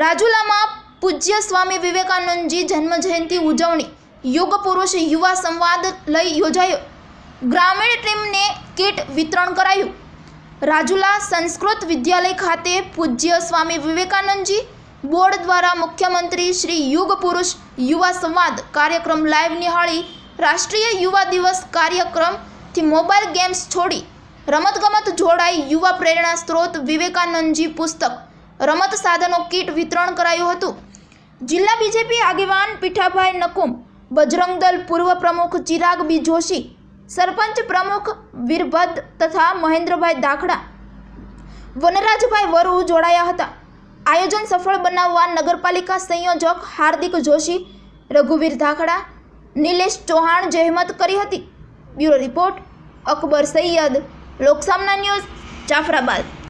રાજુલામાં પૂજ્ય સ્વામી વિવેકાનંદજી જન્મજયંતિ ઉજવણી. યોગ પુરુષ યુવા સંવાદ લઈ યોજાયો. ગ્રામીણ ટીમને કીટ વિતરણ કરાયું. રાજુલા સંસ્કૃત વિદ્યાલય ખાતે પૂજ્ય સ્વામી વિવેકાનંદજી બોર્ડ દ્વારા મુખ્યમંત્રી શ્રી યુગ પુરુષ યુવા સંવાદ કાર્યક્રમ લાઈવ નિહાળી રાષ્ટ્રીય યુવા દિવસ કાર્યક્રમથી મોબાઈલ ગેમ્સ છોડી રમતગમત જોડાઈ યુવા પ્રેરણા સ્ત્રોત વિવેકાનંદજી પુસ્તક રમત સાધનો કીટ વિતરણ કરાયું હતું. જિલ્લા બીજેપી આગેવાન પીઠાભાઈ નકુમ, બજરંગ દળ પૂર્વ પ્રમુખ ચિરાગ બી જોશી, સરપંચ પ્રમુખ વીરભદ્ર તથા મહેન્દ્રભાઈ દાખડા, વનરાજભાઈ વરુ જોડાયા હતા. આયોજન સફળ બનાવવા નગરપાલિકા સંયોજક હાર્દિક જોશી, રઘુવીર ધાખડા નિલેશ ચૌહાણ જહેમત કરી હતી. Bureau report, Akbar Sayed, Loksamna news, Jafrabad.